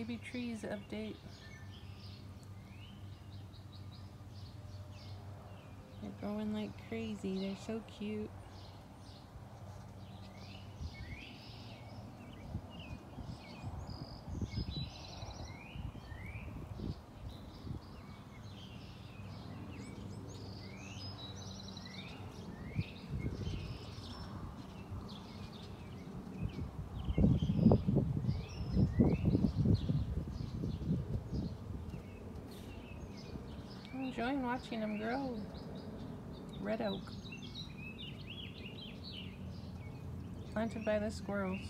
Baby trees update. They're growing like crazy. They're so cute. Enjoying watching them grow. Red oak. Planted by the squirrels.